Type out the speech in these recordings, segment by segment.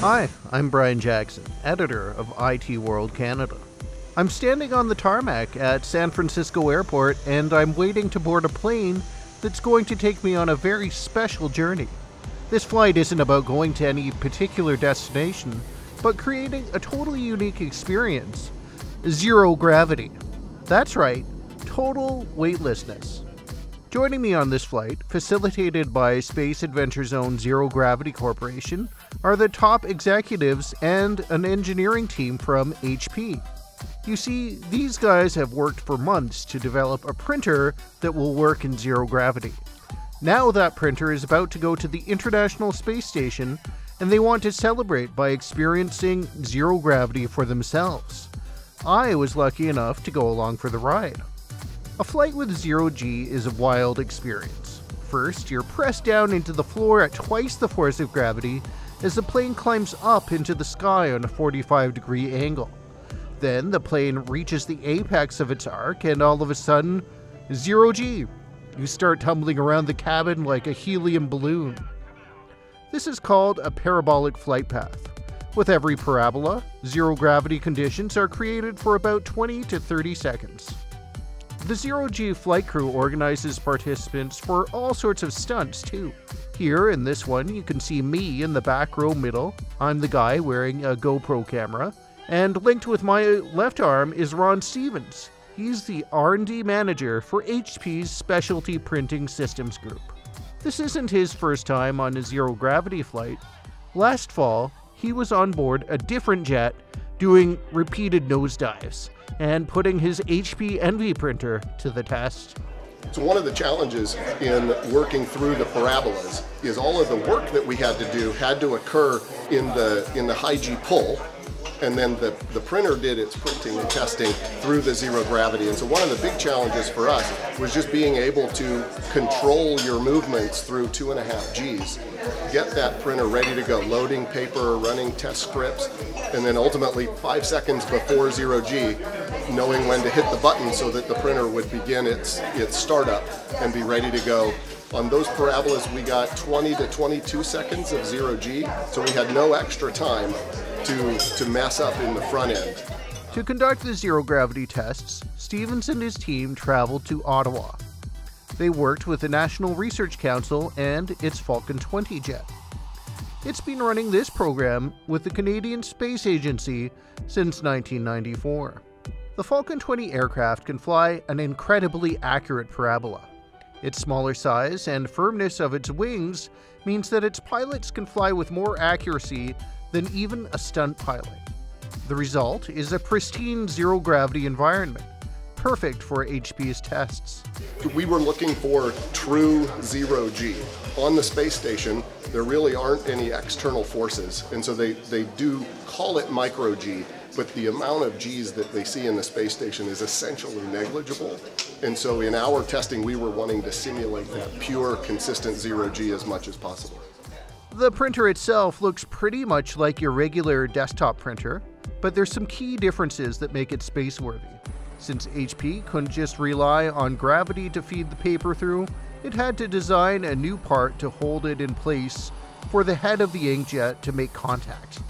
Hi, I'm Brian Jackson, editor of IT World Canada. I'm standing on the tarmac at San Francisco Airport and I'm waiting to board a plane that's going to take me on a very special journey. This flight isn't about going to any particular destination, but creating a totally unique experience zero gravity. That's right, total weightlessness. Joining me on this flight, facilitated by Space Adventure Zone Zero Gravity Corporation, are the top executives and an engineering team from HP. You see, these guys have worked for months to develop a printer that will work in zero gravity. Now that printer is about to go to the International Space Station, and they want to celebrate by experiencing zero gravity for themselves. I was lucky enough to go along for the ride. A flight with zero G is a wild experience. First, you're pressed down into the floor at twice the force of gravity as the plane climbs up into the sky on a 45 degree angle. Then the plane reaches the apex of its arc, and all of a sudden, zero G. You start tumbling around the cabin like a helium balloon. This is called a parabolic flight path. With every parabola, zero gravity conditions are created for about 20 to 30 seconds. The Zero G flight crew organizes participants for all sorts of stunts too. Here in this one, you can see me in the back row middle. I'm the guy wearing a GoPro camera, and linked with my left arm is Ron Stevens. He's the R&D manager for HP's Specialty Printing Systems Group. This isn't his first time on a zero gravity flight. Last fall, he was on board a different jet doing repeated nosedives and putting his HP Envy printer to the test. So one of the challenges in working through the parabolas is all of the work that we had to do had to occur in the in the high G pull and then the, the printer did its printing and testing through the zero gravity. And so one of the big challenges for us was just being able to control your movements through two and a half Gs. Get that printer ready to go, loading paper, running test scripts, and then ultimately five seconds before zero G, knowing when to hit the button so that the printer would begin its, its startup and be ready to go on those parabolas, we got 20 to 22 seconds of zero G, so we had no extra time to, to mess up in the front end. To conduct the zero gravity tests, Stevens and his team traveled to Ottawa. They worked with the National Research Council and its Falcon 20 jet. It's been running this program with the Canadian Space Agency since 1994. The Falcon 20 aircraft can fly an incredibly accurate parabola. Its smaller size and firmness of its wings means that its pilots can fly with more accuracy than even a stunt pilot. The result is a pristine zero gravity environment, perfect for HP's tests. We were looking for true zero G. On the space station, there really aren't any external forces, and so they, they do call it micro G, but the amount of G's that they see in the space station is essentially negligible. And so in our testing, we were wanting to simulate that pure, consistent zero G as much as possible. The printer itself looks pretty much like your regular desktop printer, but there's some key differences that make it space-worthy. Since HP couldn't just rely on gravity to feed the paper through, it had to design a new part to hold it in place for the head of the inkjet to make contact.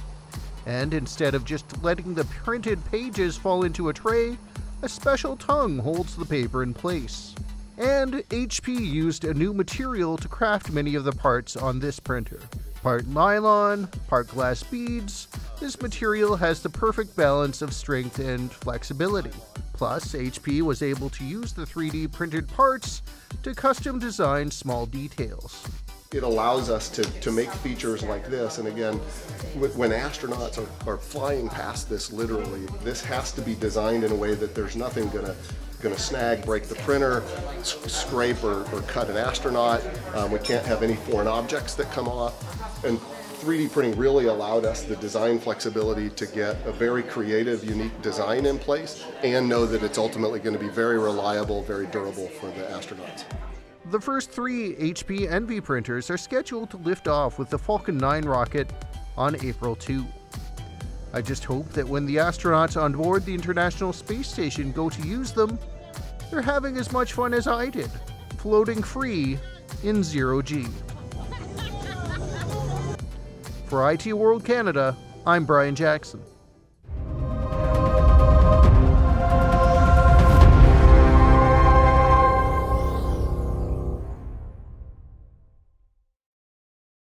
And instead of just letting the printed pages fall into a tray, a special tongue holds the paper in place. And HP used a new material to craft many of the parts on this printer. Part nylon, part glass beads, this material has the perfect balance of strength and flexibility. Plus, HP was able to use the 3D printed parts to custom design small details it allows us to, to make features like this. And again, when astronauts are, are flying past this literally, this has to be designed in a way that there's nothing gonna gonna snag, break the printer, scrape or, or, cut an astronaut. Um, we can't have any foreign objects that come off. And 3D printing really allowed us the design flexibility to get a very creative, unique design in place and know that it's ultimately going to be very reliable, very durable for the astronauts. The first three HP Envy printers are scheduled to lift off with the Falcon 9 rocket on April 2. I just hope that when the astronauts on board the International Space Station go to use them, they're having as much fun as I did, floating free in zero G. For IT World Canada, I'm Brian Jackson.